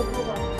Ito po ba?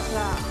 好啊